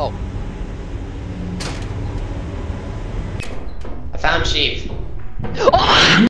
Oh, I found sheep.